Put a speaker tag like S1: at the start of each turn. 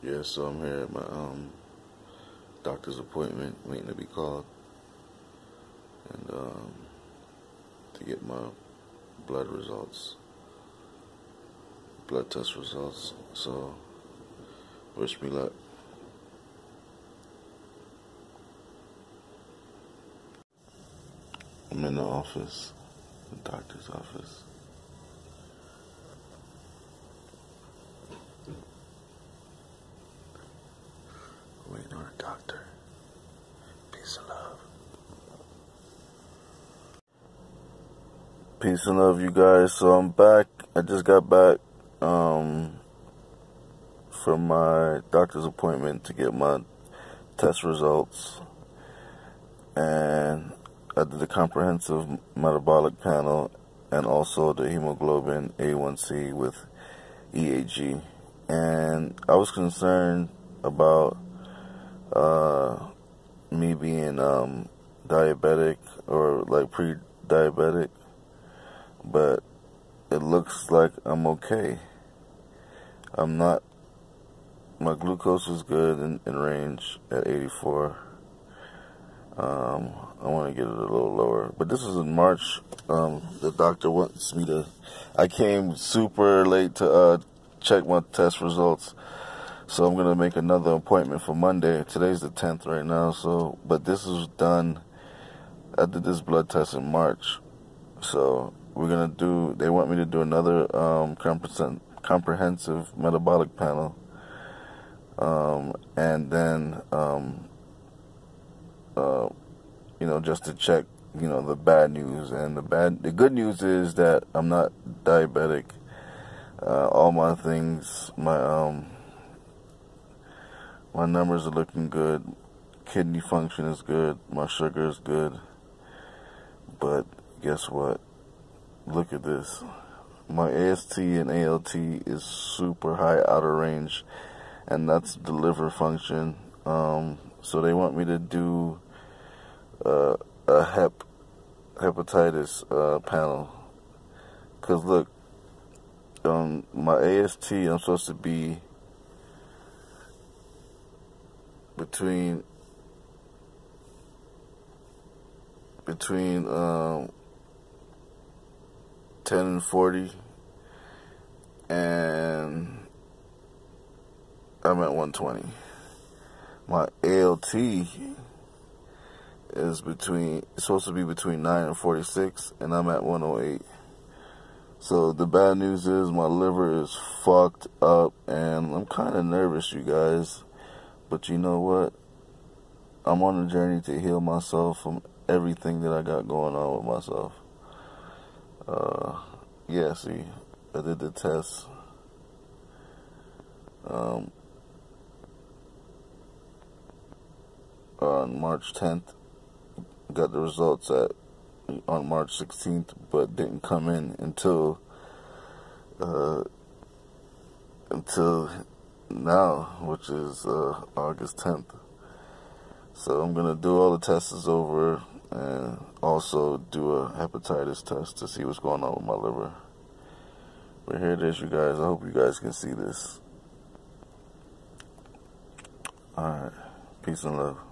S1: Yeah, so I'm here at my um, doctor's appointment, waiting to be called, and um, to get my blood results, blood test results. So, wish me luck. I'm in the office, the doctor's office. Waiting on a doctor. Peace and love. Peace and love, you guys. So I'm back. I just got back um, from my doctor's appointment to get my test results. And I did the comprehensive metabolic panel and also the hemoglobin A1C with EAG. And I was concerned about uh, me being um, diabetic or like pre-diabetic, but it looks like I'm okay. I'm not. My glucose is good in, in range at 84. Um, I want to get it a little lower, but this is in March. Um, the doctor wants me to. I came super late to uh, check my test results so I'm gonna make another appointment for Monday. Today's the 10th right now. So, but this is done. I did this blood test in March. So we're gonna do. They want me to do another um, comprehensive metabolic panel, um, and then um, uh, you know just to check you know the bad news and the bad. The good news is that I'm not diabetic. Uh, all my things, my um my numbers are looking good. Kidney function is good. My sugar is good. But guess what? Look at this. My AST and ALT is super high outer range, and that's the liver function. Um, so they want me to do uh, a hep hepatitis uh, panel. Cause look, um, my AST I'm supposed to be between between um, 10 and 40 and I'm at 120 my ALT is between it's supposed to be between 9 and 46 and I'm at 108 so the bad news is my liver is fucked up and I'm kind of nervous you guys but you know what? I'm on a journey to heal myself from everything that I got going on with myself. Uh, yeah, see, I did the test. Um, on March 10th, got the results at on March 16th, but didn't come in until uh, until now, which is uh, August 10th. So I'm gonna do all the tests over and also do a hepatitis test to see what's going on with my liver. But here it is, you guys. I hope you guys can see this. Alright. Peace and love.